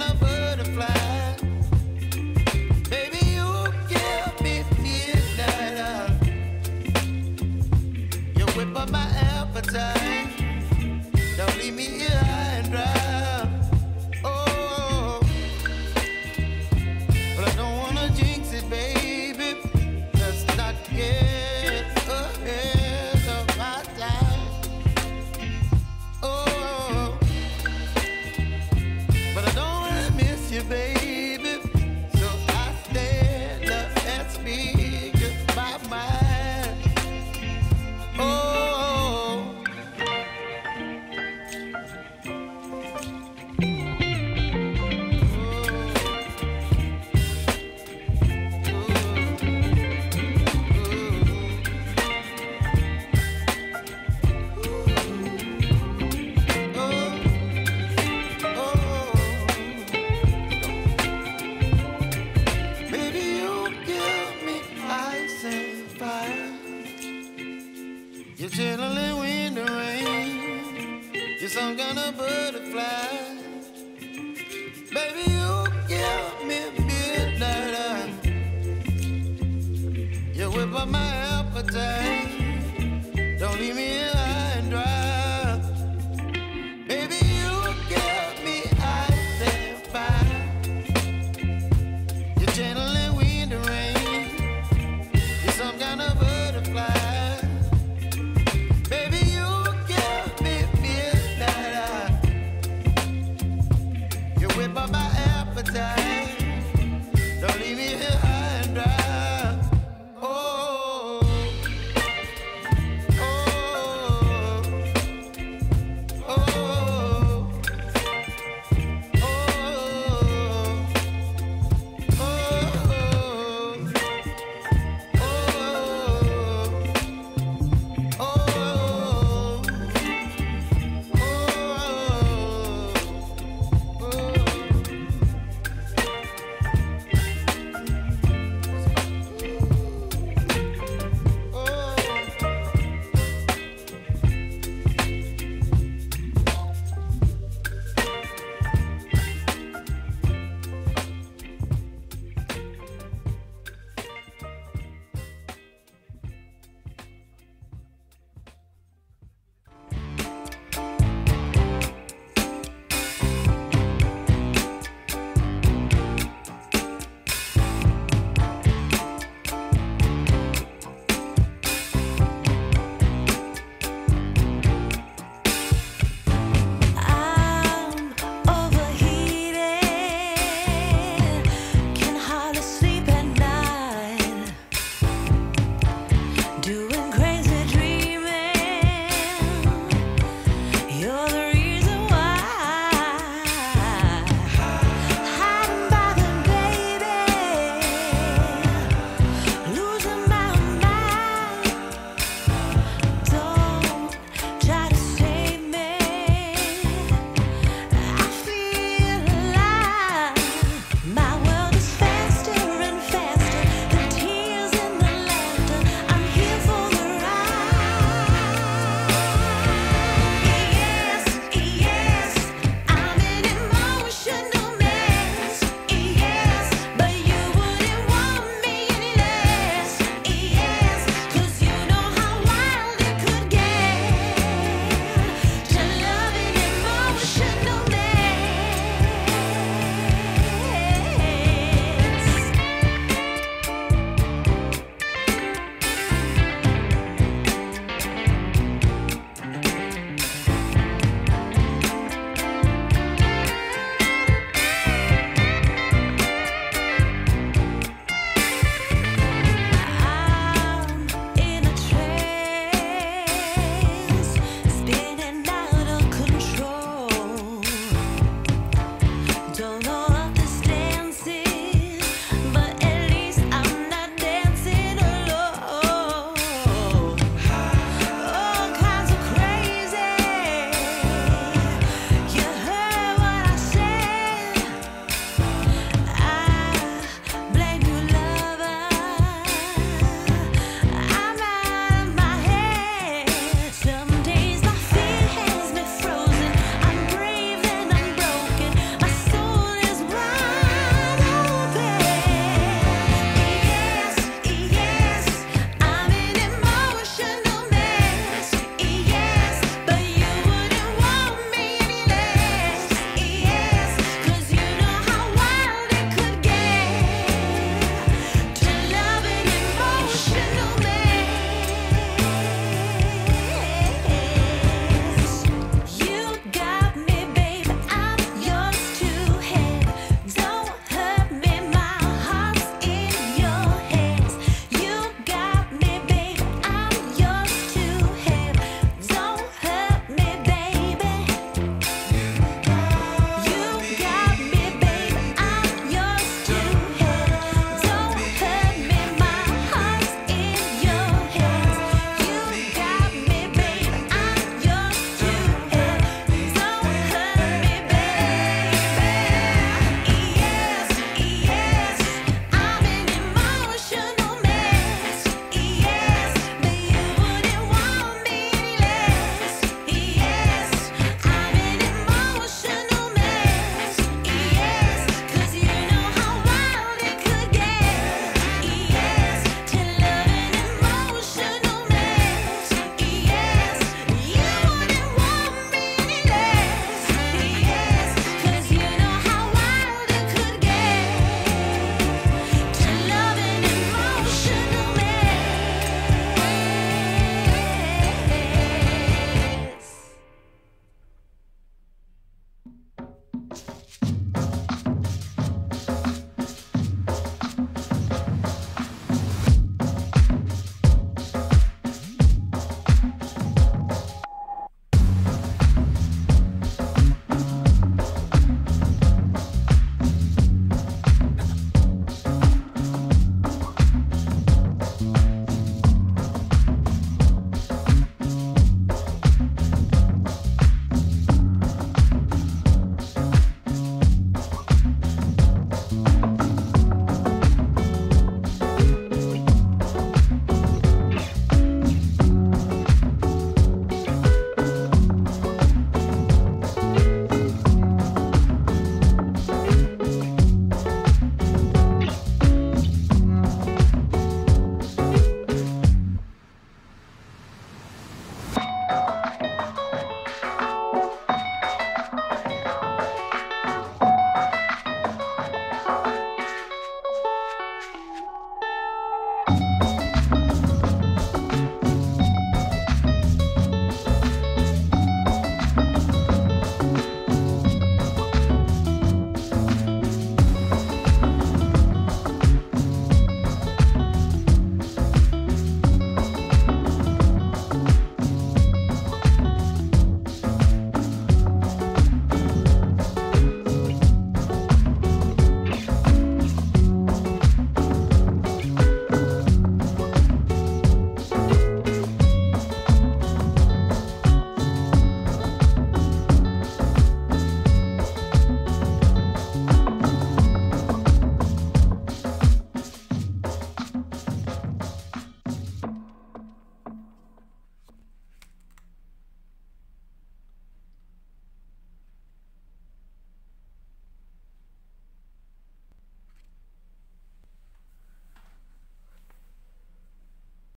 anniversary. Of my appetite.